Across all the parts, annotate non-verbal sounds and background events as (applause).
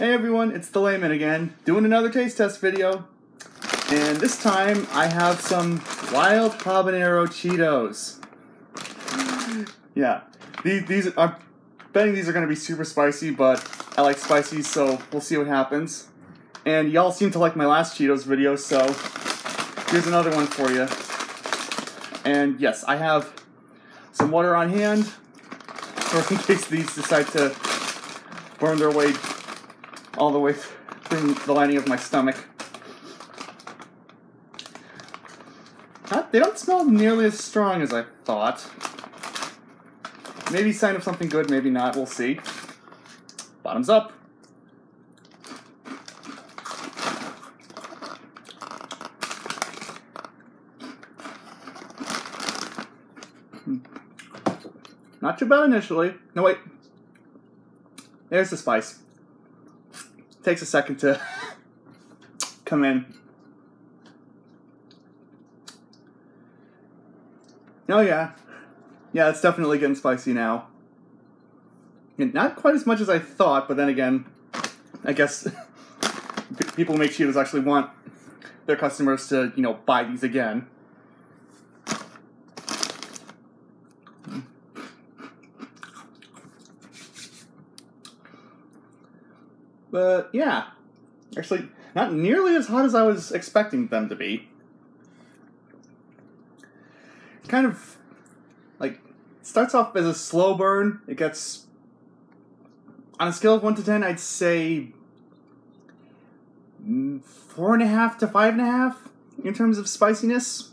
Hey everyone, it's the Layman again, doing another taste test video. And this time I have some wild habanero Cheetos. Yeah, these, these I'm betting these are going to be super spicy, but I like spicy, so we'll see what happens. And y'all seem to like my last Cheetos video, so here's another one for you. And yes, I have some water on hand, (laughs) for in case these decide to burn their way all the way through the lining of my stomach. They don't smell nearly as strong as I thought. Maybe sign of something good, maybe not, we'll see. Bottoms up. Hmm. Not too bad initially. No, wait. There's the spice. Takes a second to come in. Oh yeah. Yeah, it's definitely getting spicy now. And not quite as much as I thought, but then again, I guess (laughs) people make Cheetos actually want their customers to, you know, buy these again. But yeah, actually, not nearly as hot as I was expecting them to be. Kind of like starts off as a slow burn. It gets on a scale of one to ten, I'd say four and a half to five and a half in terms of spiciness.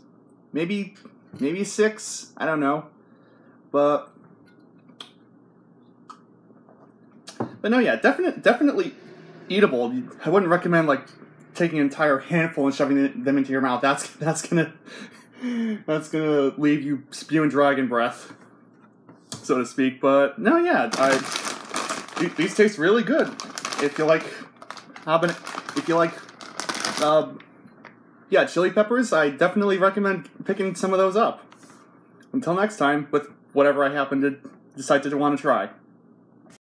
Maybe maybe six. I don't know, but but no, yeah, definitely definitely eatable. I wouldn't recommend like taking an entire handful and shoving them into your mouth. That's (laughs) that's gonna that's gonna leave you spewing dragon breath, so to speak. But no, yeah, I these taste really good. If you like haban, if you like, uh, yeah, chili peppers, I definitely recommend picking some of those up. Until next time, with whatever I happen to decide to want to try.